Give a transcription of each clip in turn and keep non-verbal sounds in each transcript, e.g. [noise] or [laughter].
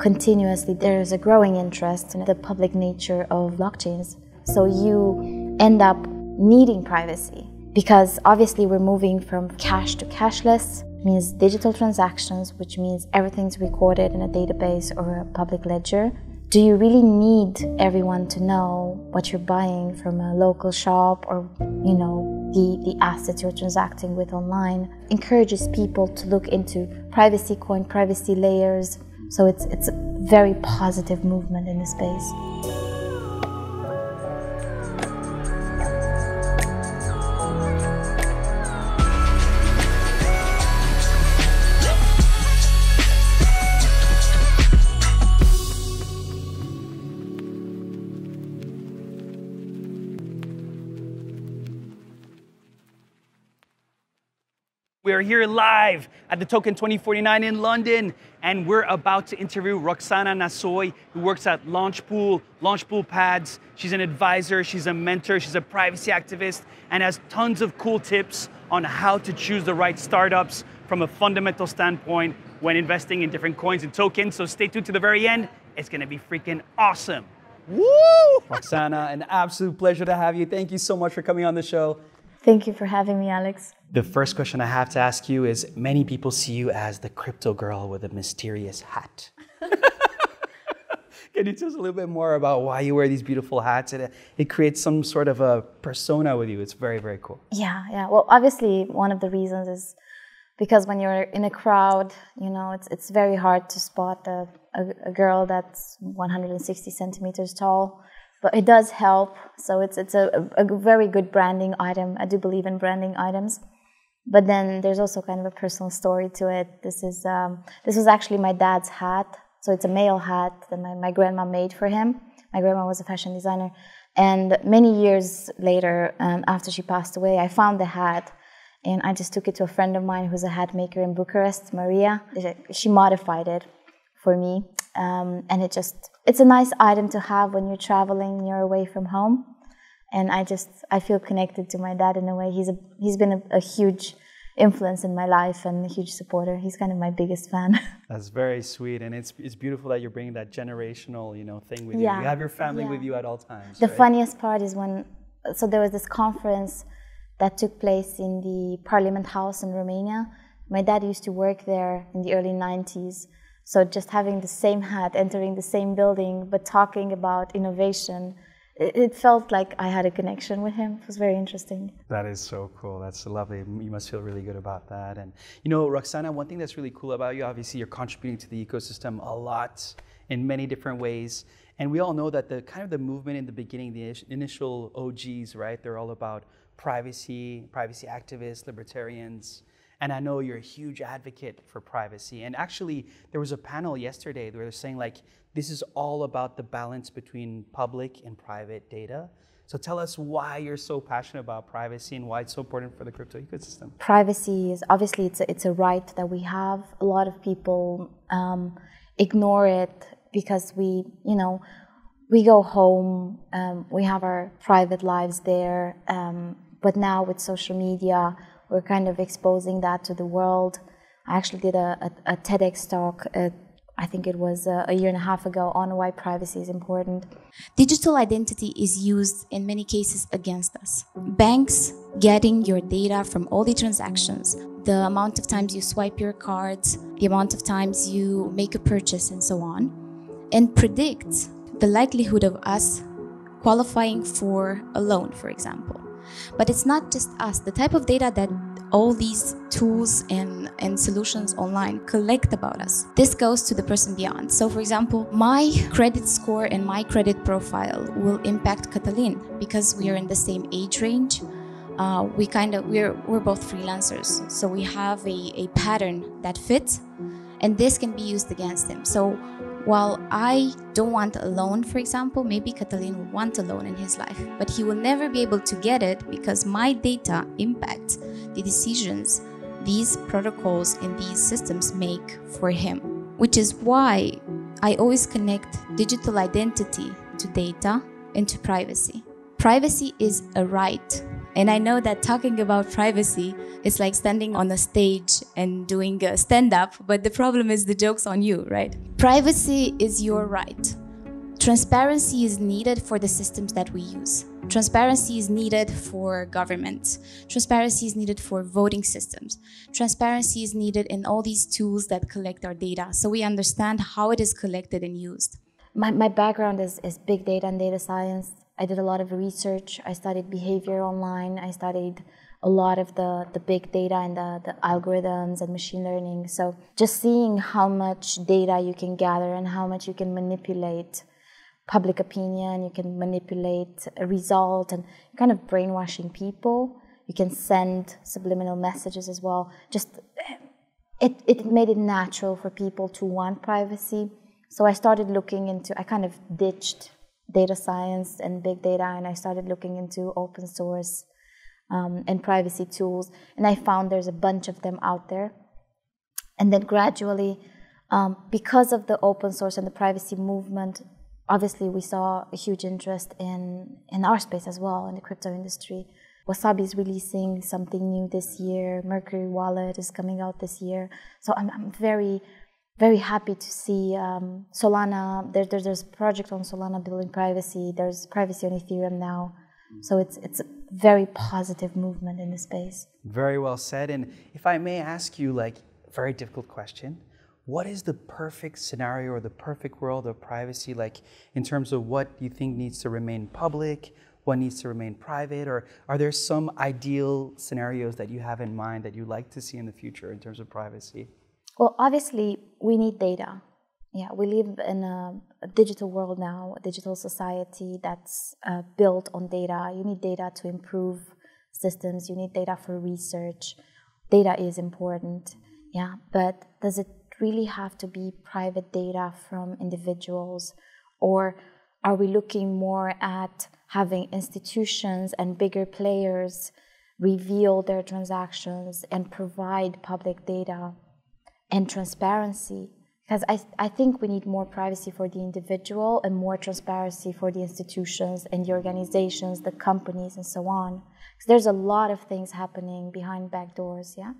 continuously there's a growing interest in the public nature of blockchains. So you end up needing privacy because obviously we're moving from cash to cashless means digital transactions which means everything's recorded in a database or a public ledger do you really need everyone to know what you're buying from a local shop or you know the, the assets you're transacting with online encourages people to look into privacy coin privacy layers so it's it's a very positive movement in the space We are here live at the Token 2049 in London, and we're about to interview Roxana Nasoi, who works at Launchpool, Launchpool Labs. She's an advisor, she's a mentor, she's a privacy activist, and has tons of cool tips on how to choose the right startups from a fundamental standpoint when investing in different coins and tokens. So stay tuned to the very end. It's gonna be freaking awesome. Woo! Roxana, an absolute pleasure to have you. Thank you so much for coming on the show. Thank you for having me, Alex. The first question I have to ask you is many people see you as the crypto girl with a mysterious hat. [laughs] Can you tell us a little bit more about why you wear these beautiful hats? It, it creates some sort of a persona with you. It's very, very cool. Yeah, yeah. Well, obviously, one of the reasons is because when you're in a crowd, you know, it's, it's very hard to spot a, a, a girl that's 160 centimeters tall but it does help. So it's it's a, a very good branding item. I do believe in branding items. But then there's also kind of a personal story to it. This is um, this was actually my dad's hat. So it's a male hat that my, my grandma made for him. My grandma was a fashion designer. And many years later, um, after she passed away, I found the hat and I just took it to a friend of mine who's a hat maker in Bucharest, Maria. She modified it for me. Um, and it just, it's a nice item to have when you're traveling you're away from home. And I just, I feel connected to my dad in a way. He's, a, he's been a, a huge influence in my life and a huge supporter. He's kind of my biggest fan. [laughs] That's very sweet, and it's it's beautiful that you're bringing that generational you know thing with yeah. you. You have your family yeah. with you at all times. The right? funniest part is when so there was this conference that took place in the Parliament House in Romania. My dad used to work there in the early 90s, so just having the same hat, entering the same building, but talking about innovation, it, felt like I had a connection with him. It was very interesting. That is so cool. That's lovely. You must feel really good about that. And you know, Roxana, one thing that's really cool about you, obviously, you're contributing to the ecosystem a lot in many different ways. And we all know that the kind of the movement in the beginning, the initial OGs, right? They're all about privacy, privacy activists, libertarians. And I know you're a huge advocate for privacy. And actually, there was a panel yesterday where they're saying, like, this is all about the balance between public and private data. So tell us why you're so passionate about privacy and why it's so important for the crypto ecosystem. Privacy is obviously it's a, it's a right that we have. A lot of people um, ignore it because we, you know, we go home, um, we have our private lives there. Um, but now with social media, we're kind of exposing that to the world. I actually did a, a, a TEDx talk, uh, I think it was a, a, year and a half ago, on why privacy is important. Digital identity is used in many cases against us. Banks getting your data from all the transactions, the amount of times you swipe your cards, the amount of times you make a purchase, and so on, and predict the likelihood of us qualifying for a loan, for example. But it's not just us. The type of data that all these tools and, and solutions online collect about us. This goes to the person beyond. So, for example, my credit score and my credit profile will impact Catalin because we are in the same age range. Uh, we kind of we're we're both freelancers, so we have a, a pattern that fits, and this can be used against him. So while I don't want a loan, for example, maybe Catalin will want a loan in his life, but he will never be able to get it because my data impacts the decisions these protocols and these systems make for him. Which is why I always connect digital identity to data and to privacy. Privacy is a right And I know that talking about privacy is like standing on a stage and doing a stand up, but the problem is the joke's on you, right? Privacy is your right. Transparency is needed for the systems that we use. Transparency is needed for government. Transparency is needed for voting systems. Transparency is needed in all these tools that collect our data so we understand how it is collected and used. My, my background is, is big data and data science. I did a lot of research. I studied behavior online. I studied a lot of the, the big data and the, the algorithms and machine learning. So just seeing how much data you can gather and how much you can manipulate public opinion, you can manipulate a result and kind of brainwashing people. You can send subliminal messages as well. Just it, it made it natural for people to want privacy. So I started looking into, I kind of ditched data science and big data and I started looking into open source um, and privacy tools. And I found there's a bunch of them out there. And then gradually, um, because of the open source and the privacy movement, obviously we saw a huge interest in, in our space as well, in the crypto industry. Wasabi is releasing something new this year. Mercury Wallet is coming out this year. So I'm, I'm very, very happy to see um, Solana. There, there, there's a project on Solana building privacy. There's privacy on Ethereum now. So it's, it's a very positive movement in the space. Very well said. And if I may ask you, like, very difficult question what is the perfect scenario or the perfect world of privacy like in terms of what do you think needs to remain public what needs to remain private or are there some ideal scenarios that you have in mind that you'd like to see in the future in terms of privacy well obviously we need data. Yeah we live in a, a digital world now a digital society that's uh, built on data. You need data to improve systems. You need data for research. Data is important. Yeah but does it really have to be private data from individuals? Or are we looking more at having institutions and bigger players reveal their transactions and provide public data and transparency? Because I, I think we need more privacy for the individual and more transparency for the institutions and the organizations, the companies, and so on. There's a lot of things happening behind back doors, yeah?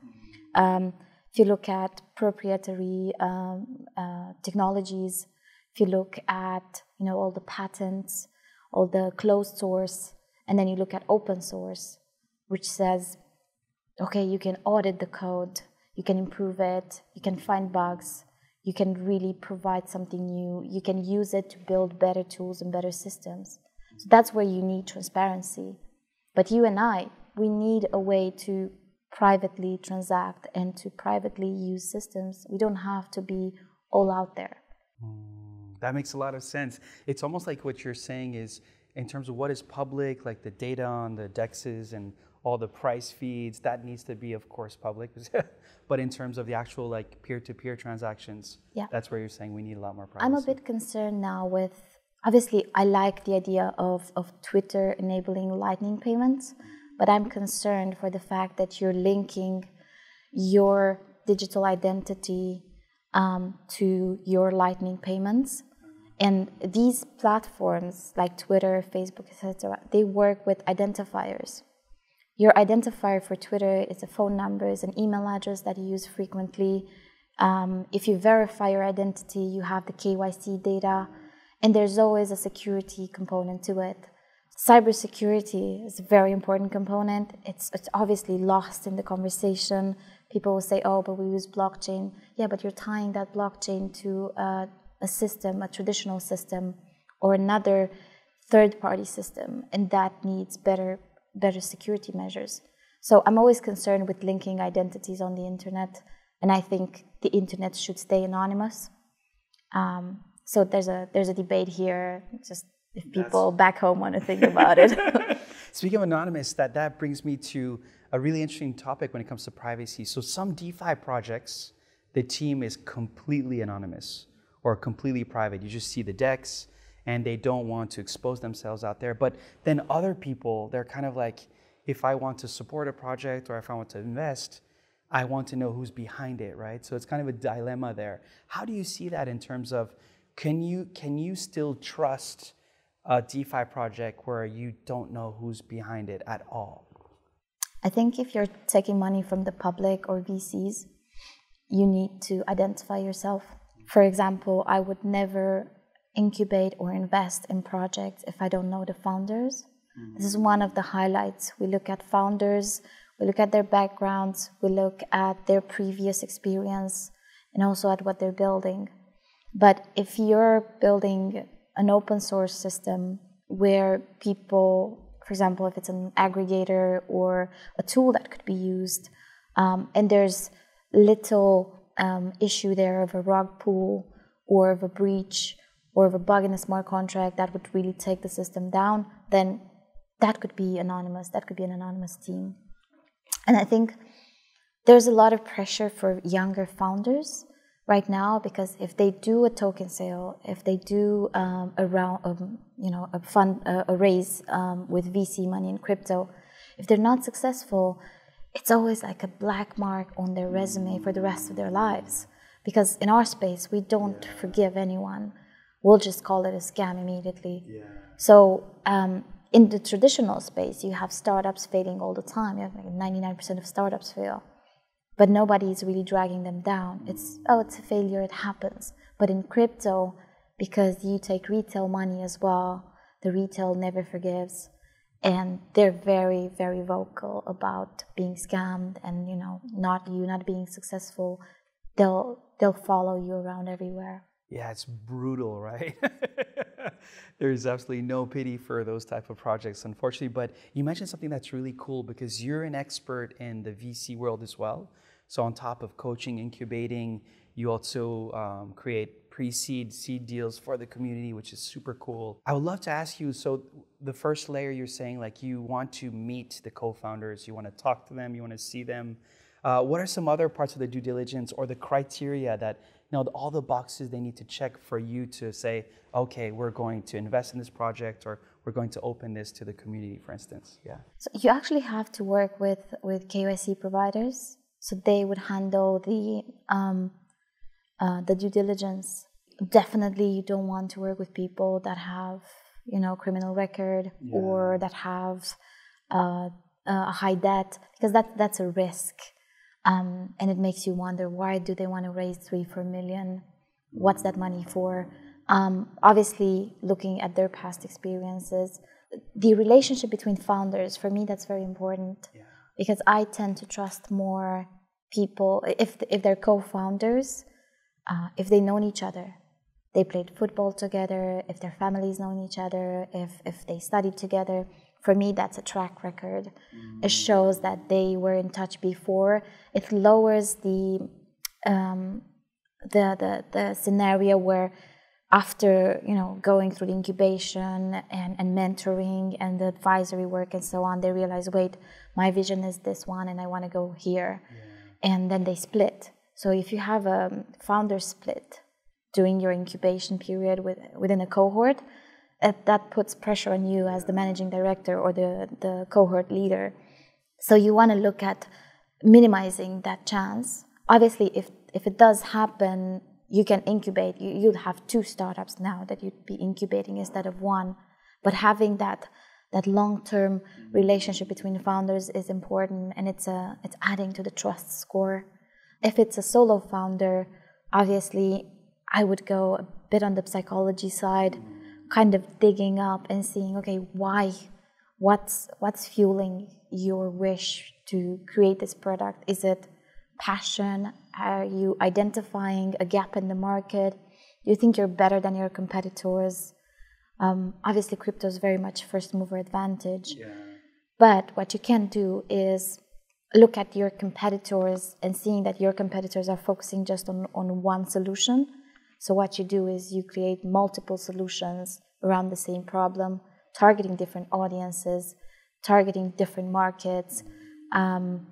Um, if you look at proprietary um, uh, technologies, if you look at you know all the patents, all the closed source, and then you look at open source, which says, okay, you can audit the code, you can improve it, you can find bugs, you can really provide something new, you can use it to build better tools and better systems. So that's where you need transparency. But you and I, we need a way to privately transact and to privately use systems. We don't have to be all out there. Mm, that makes a lot of sense. It's almost like what you're saying is in terms of what is public, like the data on the dexes and all the price feeds, that needs to be, of course, public. [laughs] but in terms of the actual like peer-to-peer transactions, yeah. that's where you're saying we need a lot more privacy. I'm a bit concerned now with. Obviously, I like the idea of, of Twitter enabling lightning payments. But I'm concerned for the fact that you're linking your digital identity um, to your Lightning payments. And these platforms like Twitter, Facebook, etc., they work with identifiers. Your identifier for Twitter is a phone number, is an email address that you use frequently. Um, if you verify your identity, you have the KYC data, and there's always a security component to it cybersecurity is a very important component. It's, it's obviously lost in the conversation. People will say, oh, but we use blockchain. Yeah, but you're tying that blockchain to uh, a system, a traditional system, or another third party system, and that needs better, better security measures. So I'm always concerned with linking identities on the internet, and I think the internet should stay anonymous. Um, so there's a there's a debate here. Just if people That's... back home want to think about it. [laughs] Speaking of anonymous, that, that brings me to a really interesting topic when it comes to privacy. So some DeFi projects, the team is completely anonymous or completely private. You just see the DEX and they don't want to expose themselves out there. But then other people, they're kind of like, if I want to support a project or if I want to invest, I want to know who's behind it, right? So it's kind of a dilemma there. How do you see that in terms of can you can you still trust a DeFi project where you don't know who's behind it at all? I think if you're taking money from the public or VCs, you need to identify yourself. For example, I would never incubate or invest in projects if I don't know the founders. Mm-hmm. This is one of the highlights. We look at founders, we look at their backgrounds, we look at their previous experience, and also at what they're building. But if you're building an open source system where people, for example, if it's an aggregator or a tool that could be used, um, and there's little um, issue there of a rug pull or of a breach or of a bug in a smart contract that would really take the system down, then that could be anonymous. That could be an anonymous team. And I think there's a lot of pressure for younger founders right now because if they do a token sale, if they do um, a round, um, you know, a fund, uh, a raise um, with VC money in crypto, if they're not successful, it's always like a black mark on their resume for the rest of their lives. Because in our space, we don't forgive anyone. We'll just call it a scam immediately. Yeah. So um, in the traditional space, you have startups failing all the time. You have like 99% of startups fail, but nobody is really dragging them down. It's oh, it's a failure. It happens. But in crypto, because you take retail money as well, the retail never forgives and they're very very vocal about being scammed and you know not you not being successful they'll they'll follow you around everywhere yeah it's brutal right [laughs] there's absolutely no pity for those type of projects unfortunately but you mentioned something that's really cool because you're an expert in the vc world as well so on top of coaching incubating you also um, create pre-seed seed deals for the community, which is super cool. I would love to ask you. So the first layer, you're saying like you want to meet the co-founders, you want to talk to them, you want to see them. Uh, what are some other parts of the due diligence or the criteria that you know all the boxes they need to check for you to say, okay, we're going to invest in this project or we're going to open this to the community, for instance? Yeah. So you actually have to work with with KYC providers, so they would handle the um, uh, the due diligence. Definitely, you don't want to work with people that have, you know, criminal record yeah. or that have uh, a high debt because that that's a risk, um, and it makes you wonder why do they want to raise three four million? What's that money for? Um, obviously, looking at their past experiences, the relationship between founders for me that's very important yeah. because I tend to trust more people if if they're co-founders uh, if they known each other, they played football together, if their families known each other, if, if they studied together, for me that's a track record. Mm. It shows that they were in touch before. It lowers the um, the, the the scenario where after you know going through the incubation and, and mentoring and the advisory work and so on, they realize, wait, my vision is this one and I want to go here. Yeah. And then they split so if you have a founder split during your incubation period with, within a cohort, that puts pressure on you as the managing director or the, the cohort leader. So you want to look at minimizing that chance. Obviously, if, if it does happen, you can incubate. You, you'd have two startups now that you'd be incubating instead of one. But having that that long-term relationship between founders is important, and it's a it's adding to the trust score. If it's a solo founder, obviously I would go a bit on the psychology side, kind of digging up and seeing, okay, why? What's what's fueling your wish to create this product? Is it passion? Are you identifying a gap in the market? Do you think you're better than your competitors? Um, obviously, crypto is very much first mover advantage. Yeah. But what you can do is look at your competitors and seeing that your competitors are focusing just on, on one solution. So what you do is you create multiple solutions around the same problem, targeting different audiences, targeting different markets, um,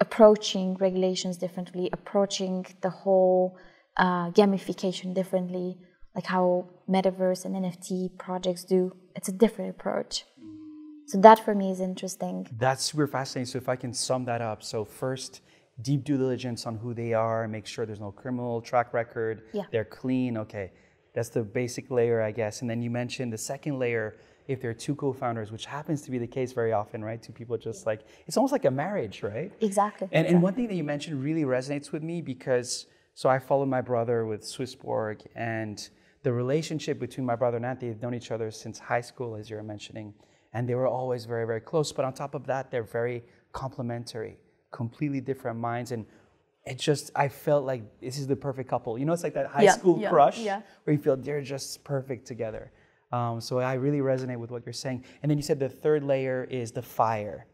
approaching regulations differently, approaching the whole uh, gamification differently, like how metaverse and NFT projects do. It's a different approach. So that for me is interesting. That's super fascinating. So if I can sum that up, so first, deep due diligence on who they are, make sure there's no criminal track record, yeah. they're clean. Okay, that's the basic layer, I guess. And then you mentioned the second layer if they're two co-founders, which happens to be the case very often, right? Two people just like it's almost like a marriage, right? Exactly. And, and one thing that you mentioned really resonates with me because so I follow my brother with Swissborg and the relationship between my brother and Anthony, they've known each other since high school, as you were mentioning, and they were always very, very close. But on top of that, they're very complementary, completely different minds. And it just, I felt like this is the perfect couple. You know, it's like that high Yeah, school yeah, crush yeah. where you feel they're just perfect together. Um, so I really resonate with what you're saying. And then you said the third layer is the fire.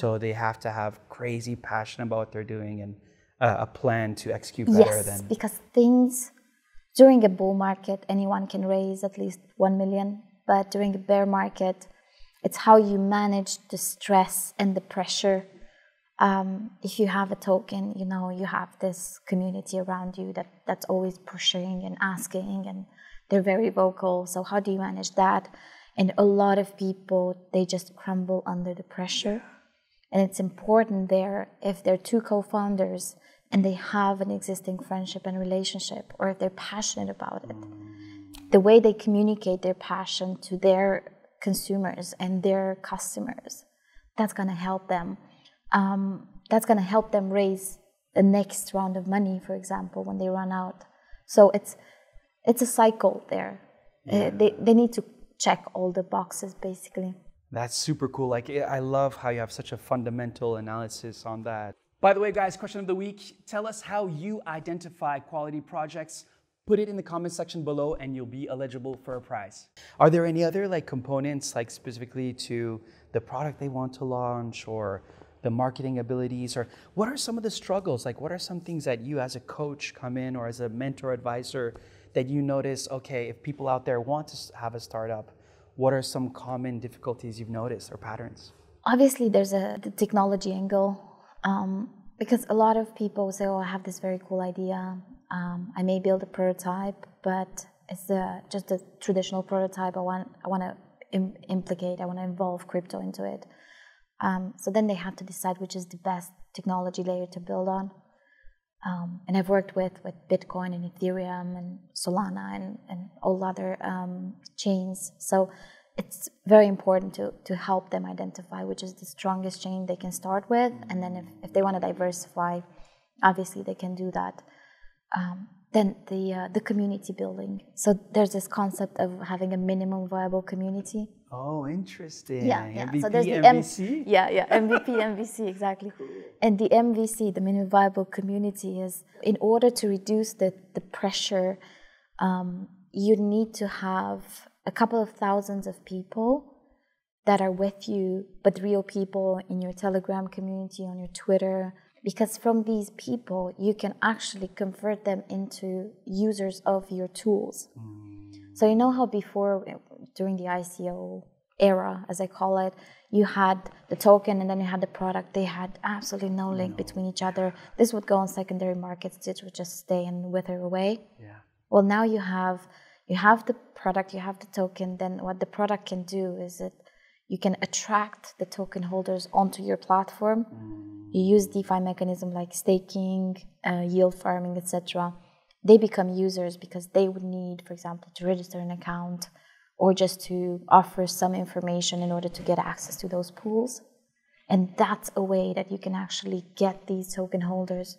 So they have to have crazy passion about what they're doing and uh, a plan to execute better yes, than. because things during a bull market, anyone can raise at least one million. But during a bear market, it's how you manage the stress and the pressure. Um, if you have a token, you know you have this community around you that that's always pushing and asking, and they're very vocal. So how do you manage that? And a lot of people they just crumble under the pressure. And it's important there if they're two co-founders and they have an existing friendship and relationship, or if they're passionate about it, the way they communicate their passion to their consumers and their customers, that's going to help them. Um, that's going to help them raise the next round of money, for example, when they run out. So it's it's a cycle there. Uh, they they need to check all the boxes basically. That's super cool. Like, I love how you have such a fundamental analysis on that. By the way, guys, question of the week tell us how you identify quality projects. Put it in the comment section below and you'll be eligible for a prize. Are there any other like components like specifically to the product they want to launch or the marketing abilities or what are some of the struggles? Like what are some things that you as a coach come in or as a mentor advisor that you notice okay, if people out there want to have a startup, what are some common difficulties you've noticed or patterns? obviously there's a the technology angle um, because a lot of people say oh i have this very cool idea um, i may build a prototype but it's a, just a traditional prototype i want i want to Im- implicate i want to involve crypto into it um, so then they have to decide which is the best technology layer to build on um, and I've worked with, with Bitcoin and Ethereum and Solana and, and all other um, chains. So it's very important to, to help them identify which is the strongest chain they can start with. And then if, if they want to diversify, obviously they can do that. Um, then the, uh, the community building. So there's this concept of having a minimum viable community. Oh, interesting. Yeah, yeah. MVP, so there's the M- MVC? yeah, yeah, MVP, [laughs] MVC, exactly. And the MVC, the minimum viable community, is in order to reduce the the pressure, um, you need to have a couple of thousands of people that are with you, but real people in your Telegram community, on your Twitter, because from these people you can actually convert them into users of your tools. So you know how before during the ICO era, as I call it, you had the token and then you had the product. They had absolutely no link between each other. This would go on secondary markets. This would just stay and wither away. Yeah. Well, now you have you have the product, you have the token. Then what the product can do is that you can attract the token holders onto your platform. You use DeFi mechanism like staking, uh, yield farming, etc. They become users because they would need, for example, to register an account or just to offer some information in order to get access to those pools. And that's a way that you can actually get these token holders,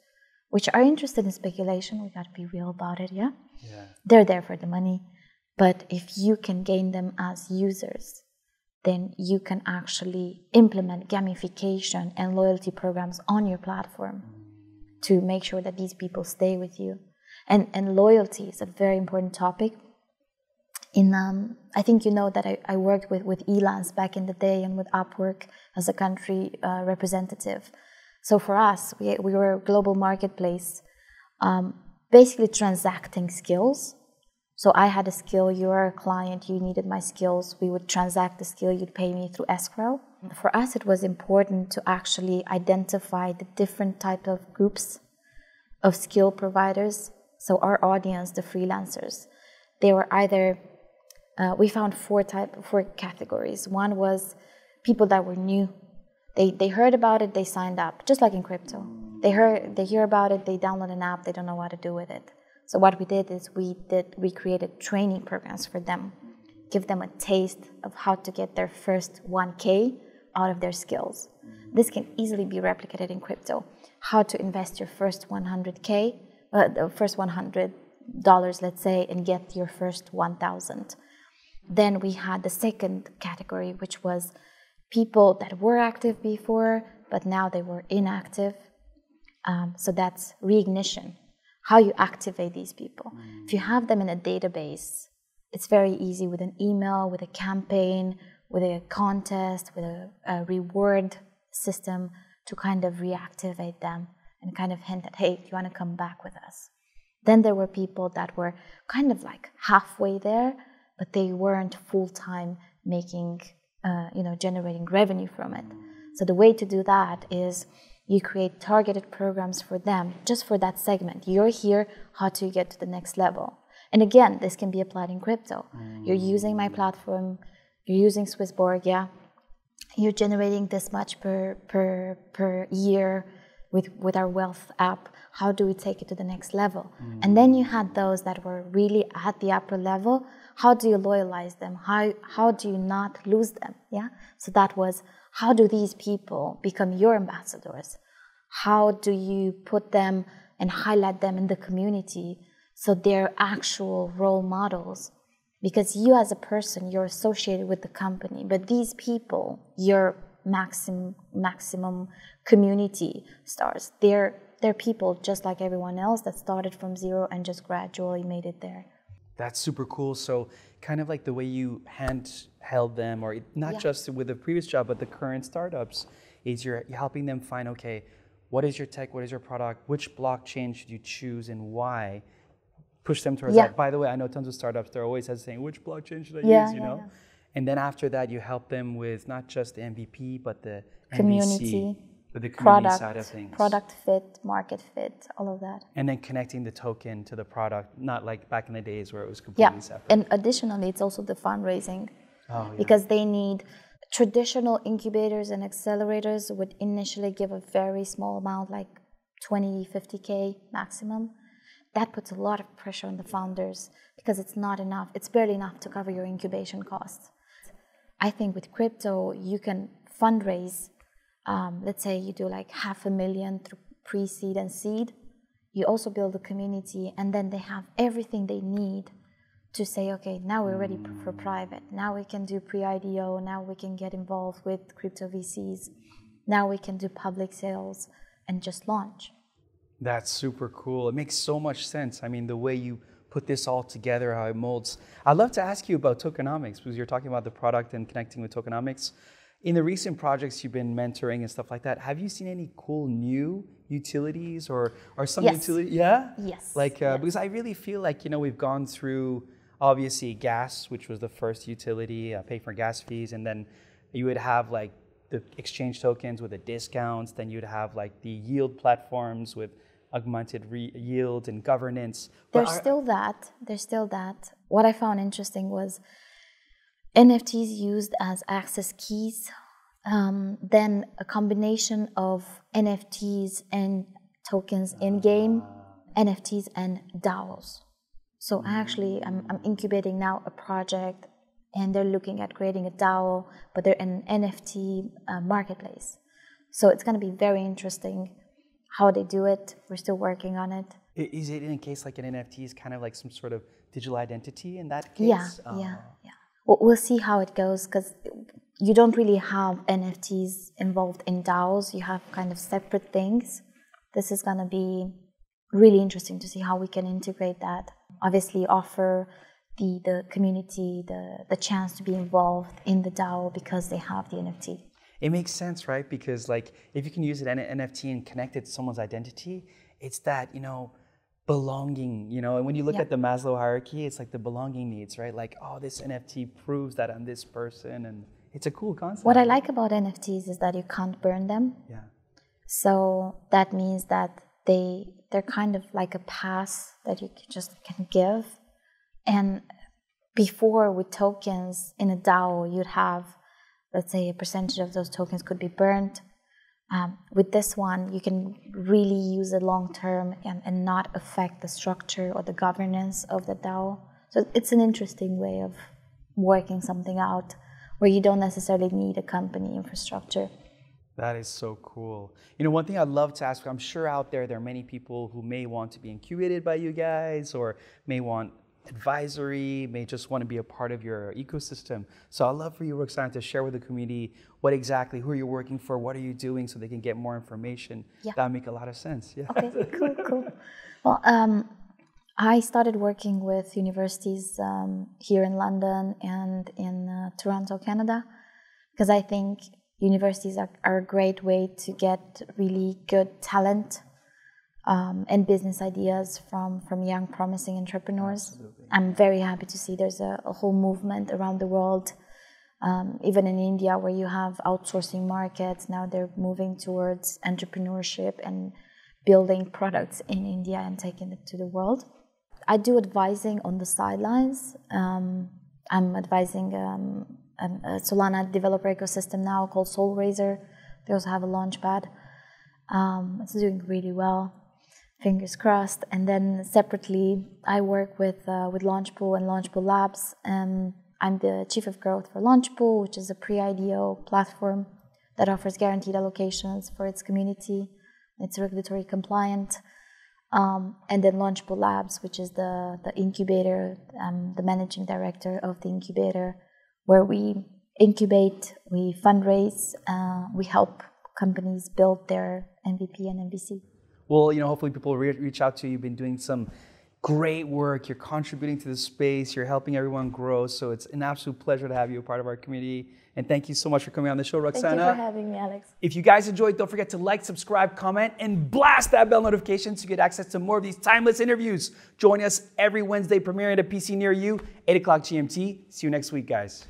which are interested in speculation. We got to be real about it, yeah? Yeah. They're there for the money. But if you can gain them as users, then you can actually implement gamification and loyalty programs on your platform to make sure that these people stay with you. And, and loyalty is a very important topic. In um, I think you know that I, I worked with, with Elance back in the day and with Upwork as a country uh, representative. So for us, we, we were a global marketplace, um, basically transacting skills. So I had a skill, you were a client, you needed my skills, we would transact the skill, you'd pay me through escrow. For us, it was important to actually identify the different type of groups of skill providers. So our audience, the freelancers, they were either uh, we found four type four categories. One was people that were new. They they heard about it, they signed up, just like in crypto. They heard they hear about it, they download an app, they don't know what to do with it. So what we did is we did we created training programs for them. give them a taste of how to get their first 1K out of their skills. This can easily be replicated in crypto. How to invest your first 100K, uh, the first 100 dollars, let's say, and get your first 1,000. Then we had the second category, which was people that were active before, but now they were inactive. Um, so that's reignition, how you activate these people. Mm. If you have them in a database, it's very easy with an email, with a campaign, with a contest, with a, a reward system to kind of reactivate them and kind of hint that, hey, do you want to come back with us? Then there were people that were kind of like halfway there, but they weren't full time making, uh, you know, generating revenue from it. So the way to do that is you create targeted programs for them, just for that segment. You're here, how to get to the next level? And again, this can be applied in crypto. You're using my platform, you're using Swissborg, yeah. You're generating this much per per per year with with our wealth app. How do we take it to the next level? Mm. And then you had those that were really at the upper level. How do you loyalize them? How how do you not lose them? Yeah. So that was how do these people become your ambassadors? How do you put them and highlight them in the community so they're actual role models? Because you as a person, you're associated with the company, but these people, your maximum maximum community stars, they're they're people just like everyone else that started from zero and just gradually made it there. That's super cool. So, kind of like the way you handheld them, or not yeah. just with the previous job, but the current startups, is you're helping them find okay, what is your tech, what is your product, which blockchain should you choose, and why? Push them towards yeah. that. By the way, I know tons of startups. They're always saying, which blockchain should I yeah, use? You know. And then after that, you help them with not just the MVP, but the community. MVC with the community product, side of things. Product fit, market fit, all of that. And then connecting the token to the product, not like back in the days where it was completely yeah. separate. And additionally, it's also the fundraising. Oh, yeah. Because they need traditional incubators and accelerators would initially give a very small amount, like 20, 50K maximum. That puts a lot of pressure on the founders because it's not enough. It's barely enough to cover your incubation costs. I think with crypto, you can fundraise um, let's say you do like half a million through pre-seed and seed you also build a community and then they have everything they need to say okay now we're ready for private. Now we can do pre-ido now we can get involved with crypto vcs now we can do public sales and just launch. That's super cool. It makes so much sense. I mean the way you put this all together how it molds. I'd love to ask you about tokenomics because you're talking about the product and connecting with tokenomics in the recent projects you've been mentoring and stuff like that, have you seen any cool new utilities or or some yes. utility? Yeah. Yes. Like uh, because I really feel like you know we've gone through obviously gas, which was the first utility, uh, pay for gas fees, and then you would have like the exchange tokens with the discounts. Then you'd have like the yield platforms with augmented re- yield and governance. There's are, still that. There's still that. What I found interesting was NFTs used as access keys, um, then a combination of NFTs and tokens in game, NFTs and DAOs. So actually, I'm, I'm incubating now a project and they're looking at creating a DAO, but they're an NFT uh, marketplace. So it's going to be very interesting how they do it. We're still working on it. Is it in a case like an NFT is kind of like some sort of digital identity in that case? Yeah, oh. yeah, yeah we'll see how it goes because you don't really have NFTs involved in DAOs. You have kind of separate things. This is going to be really interesting to see how we can integrate that. Obviously, offer the, the community the, the chance to be involved in the DAO because they have the NFT. It makes sense, right? Because like if you can use an NFT and connect it to someone's identity, it's that, you know, belonging, you know, and when you look yeah. at the Maslow hierarchy, it's like the belonging needs, right? Like, oh, this NFT proves that I'm this person, and it's a cool concept. What I like about NFTs is that you can't burn them. Yeah. So that means that they they're kind of like a pass that you just can give, and before with tokens in a DAO, you'd have, let's say, a percentage of those tokens could be burned um, with this one, you can really use it long term and, and not affect the structure or the governance of the DAO. So it's an interesting way of, working something out where you don't necessarily need a company infrastructure. That is so cool. You know, one thing I'd love to ask, I'm sure out there there are many people who may want to be incubated by you guys or may want advisory, may just want to be a part of your ecosystem. So I'd love for you, Roxana, to share with the community what exactly, who you're working for, what are you doing so they can get more information. Yeah. That would make a lot of sense. Yeah. Okay, cool, cool. Well, um, I started working with universities um, here in London and in uh, Toronto, Canada, because I think universities are, are, a great way to get really good talent um, and business ideas from, from young, promising entrepreneurs. Absolutely. I'm very happy to see there's a, a whole movement around the world, um, even in India, where you have outsourcing markets. Now they're moving towards entrepreneurship and building products in India and taking it to the world. I do advising on the sidelines. Um, I'm advising um, a Solana developer ecosystem now called SolRazr. They also have a launchpad. Um, it's doing really well fingers crossed. And then separately, I work with uh, with Launchpool and Launchpool Labs. Um, I'm the chief of growth for Launchpool, which is a pre-IDO platform that offers guaranteed allocations for its community. It's regulatory compliant. Um, and then Launchpool Labs, which is the the incubator, um, the managing director of the incubator, where we incubate, we fundraise, uh, we help companies build their MVP and MVC well, you know, hopefully people re- reach out to you. You've been doing some great work. You're contributing to the space. You're helping everyone grow. So it's an absolute pleasure to have you a part of our community. And thank you so much for coming on the show, Roxana. Thank you for having me, Alex. If you guys enjoyed, don't forget to like, subscribe, comment, and blast that bell notification to get access to more of these timeless interviews. Join us every Wednesday premiering at a PC near you, 8 o'clock GMT. See you next week, guys.